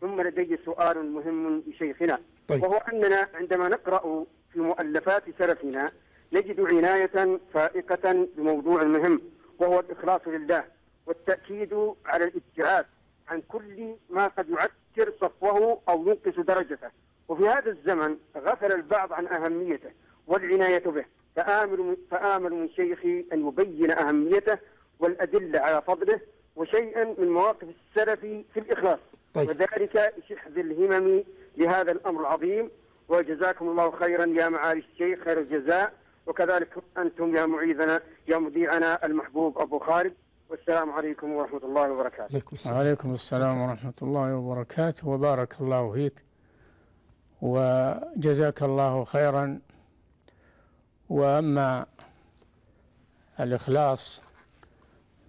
ثم لدي سؤال مهم لشيخنا. طيب. وهو أننا عندما نقرأ في مؤلفات سلفنا نجد عناية فائقة بموضوع مهم وهو الإخلاص لله والتأكيد على الابتعاد عن كل ما قد يعكر صفوه أو ينقص درجته. وفي هذا الزمن غفل البعض عن أهميته والعناية به. فآمل فآمل من شيخي أن يبين أهميته والأدلة على فضله وشيئا من مواقف السلف في الإخلاص. طيب. وذلك شحذ الهمم لهذا الأمر العظيم؟ وجزاكم الله خيرا يا معالي الشيخ خير الجزاء. وكذلك أنتم يا معيذنا يا مذيعنا المحبوب أبو خالد. والسلام عليكم ورحمة الله وبركاته. عليكم السلام. وعليكم السلام ورحمة الله وبركاته. وبارك الله فيك. وجزاك الله خيرا. وأما الإخلاص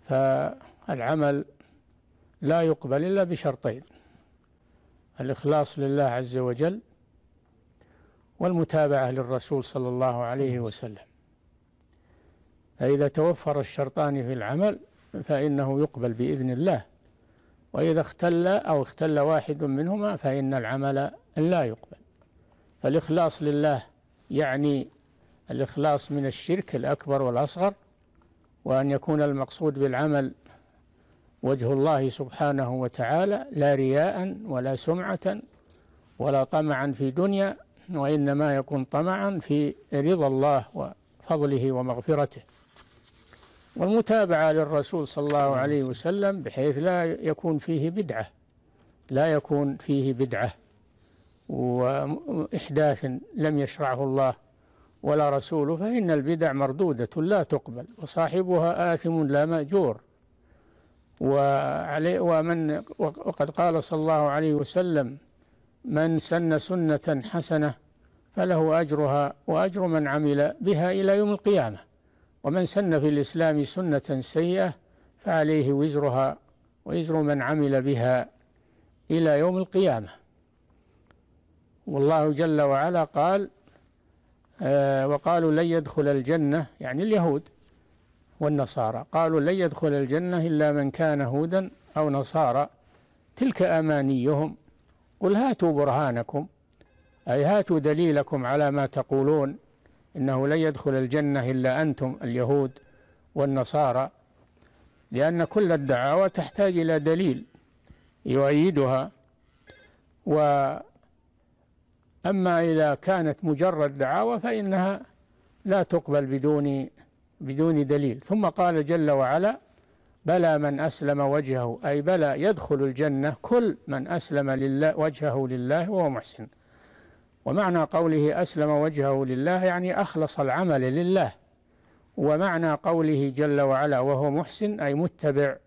فالعمل لا يقبل إلا بشرطين الإخلاص لله عز وجل والمتابعة للرسول صلى الله عليه وسلم. فإذا توفر الشرطان في العمل فإنه يقبل بإذن الله وإذا اختل أو اختل واحد منهما فإن العمل لا يقبل. فالإخلاص لله يعني الإخلاص من الشرك الأكبر والأصغر وأن يكون المقصود بالعمل وجه الله سبحانه وتعالى لا رياء ولا سمعة ولا طمعا في دنيا وإنما يكون طمعا في رضا الله وفضله ومغفرته. والمتابعة للرسول صلى الله عليه وسلم بحيث لا يكون فيه بدعة لا يكون فيه بدعة وإحداث لم يشرعه الله ولا رسوله فإن البدع مردودة لا تقبل وصاحبها آثم لا مأجور. وعلي ومن وقد قال صلى الله عليه وسلم من سن سنة حسنة فله أجرها وأجر من عمل بها إلى يوم القيامة ومن سن في الإسلام سنة سيئة فعليه وزرها وزر من عمل بها إلى يوم القيامة. والله جل وعلا قال آه وقالوا لن يدخل الجنة يعني اليهود والنصارى. قالوا لن يدخل الجنة إلا من كان هودا أو نصارى. تلك أمانيهم. قل هاتوا برهانكم. أي هاتوا دليلكم على ما تقولون. إنه لن يدخل الجنة إلا أنتم اليهود والنصارى. لأن كل الدعاوى تحتاج إلى دليل يؤيدها. وأما إذا كانت مجرد دعاوى فإنها لا تقبل بدون بدون دليل. ثم قال جل وعلا بلى من أسلم وجهه. أي بلى يدخل الجنة كل من أسلم لله وجهه لله وهو محسن. ومعنى قوله أسلم وجهه لله يعني أخلص العمل لله. ومعنى قوله جل وعلا وهو محسن أي متبع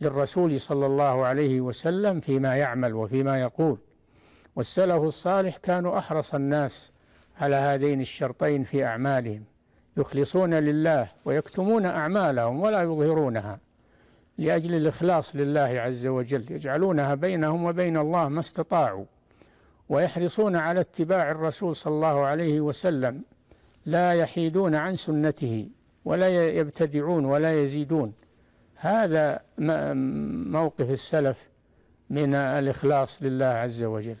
للرسول صلى الله عليه وسلم فيما يعمل وفيما يقول. والسلف الصالح كانوا أحرص الناس على هذين الشرطين في أعمالهم. يخلصون لله ويكتمون أعمالهم ولا يظهرونها لأجل الإخلاص لله عز وجل يجعلونها بينهم وبين الله ما استطاعوا ويحرصون على اتباع الرسول صلى الله عليه وسلم لا يحيدون عن سنته ولا يبتدعون ولا يزيدون. هذا موقف السلف من الإخلاص لله عز وجل.